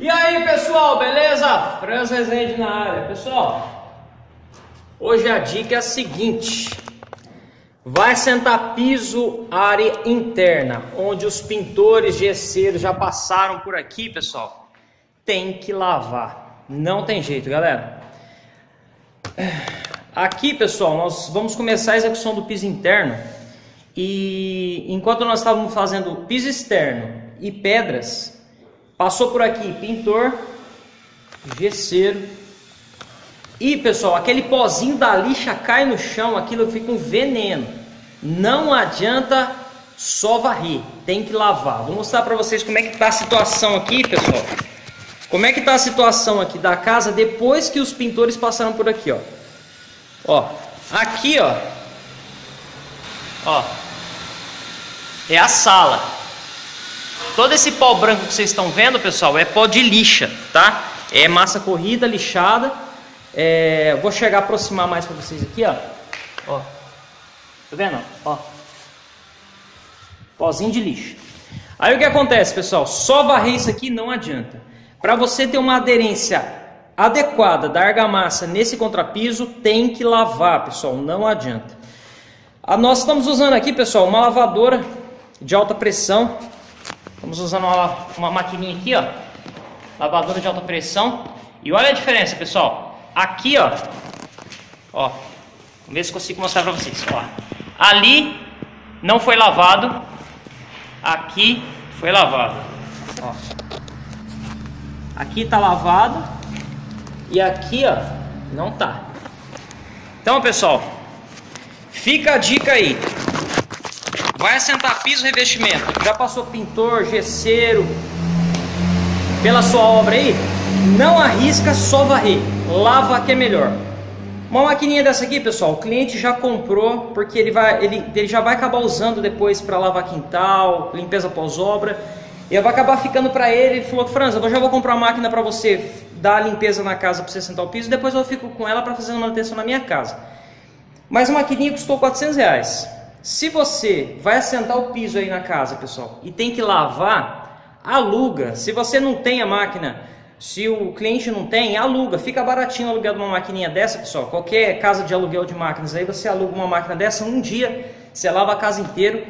E aí pessoal, beleza? Franz Rezende na área. Pessoal, hoje a dica é a seguinte: vai sentar piso área interna, onde os pintores gesseiros já passaram por aqui, pessoal. Tem que lavar, não tem jeito, galera. Aqui, pessoal, nós vamos começar a execução do piso interno. E enquanto nós estávamos fazendo piso externo e pedras, Passou por aqui pintor, gesseiro. E pessoal, aquele pozinho da lixa cai no chão, aquilo fica um veneno. Não adianta só varrer, tem que lavar. Vou mostrar para vocês como é que tá a situação aqui, pessoal. Como é que tá a situação aqui da casa depois que os pintores passaram por aqui, ó. Ó, aqui, ó. Ó. É a sala. Todo esse pó branco que vocês estão vendo, pessoal, é pó de lixa, tá? É massa corrida, lixada. É, vou chegar a aproximar mais para vocês aqui, ó. Ó. Tá vendo? Ó. Pozinho de lixo. Aí o que acontece, pessoal? Só varrer isso aqui não adianta. Para você ter uma aderência adequada da argamassa nesse contrapiso, tem que lavar, pessoal. Não adianta. A, nós estamos usando aqui, pessoal, uma lavadora de alta pressão Estamos usando uma, uma maquininha aqui, ó. Lavadora de alta pressão. E olha a diferença, pessoal. Aqui, ó. Ó. Vamos ver se consigo mostrar pra vocês. Ó. Ali não foi lavado. Aqui foi lavado. Ó. Aqui tá lavado. E aqui, ó, não tá. Então, pessoal, fica a dica aí. Vai assentar piso revestimento. Já passou pintor, gesseiro pela sua obra aí? Não arrisca só varrer. Lava que é melhor. Uma maquininha dessa aqui, pessoal, o cliente já comprou porque ele, vai, ele, ele já vai acabar usando depois para lavar quintal, limpeza pós-obra. E vai acabar ficando para ele. Ele falou: Franz, eu já vou comprar uma máquina para você dar a limpeza na casa para você sentar o piso. Depois eu fico com ela para fazer manutenção na minha casa. Mas a maquininha custou 400 reais. Se você vai assentar o piso aí na casa, pessoal, e tem que lavar, aluga. Se você não tem a máquina, se o cliente não tem, aluga. Fica baratinho alugar uma maquininha dessa, pessoal. Qualquer casa de aluguel de máquinas aí, você aluga uma máquina dessa um dia, você lava a casa inteira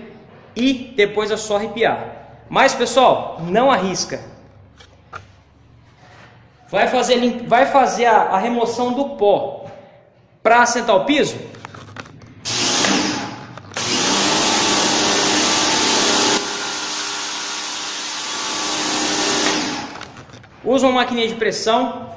e depois é só arrepiar. Mas, pessoal, não arrisca. Vai fazer, vai fazer a, a remoção do pó para assentar o piso? Usa uma maquininha de pressão,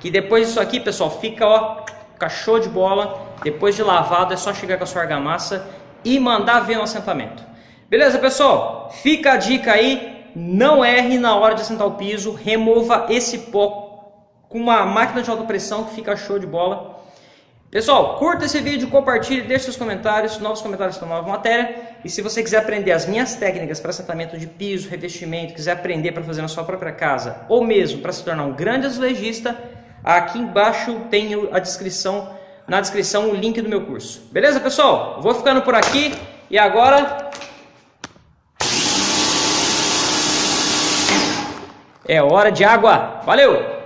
que depois disso aqui, pessoal, fica ó, cachorro de bola. Depois de lavado, é só chegar com a sua argamassa e mandar ver no assentamento. Beleza, pessoal? Fica a dica aí, não erre na hora de assentar o piso, remova esse pó com uma máquina de alta pressão que fica show de bola. Pessoal, curta esse vídeo, compartilhe, deixe seus comentários, novos comentários para nova matéria. E se você quiser aprender as minhas técnicas para assentamento de piso, revestimento, quiser aprender para fazer na sua própria casa, ou mesmo para se tornar um grande azulejista, aqui embaixo tem a descrição, na descrição o link do meu curso. Beleza, pessoal? Vou ficando por aqui e agora é hora de água. Valeu!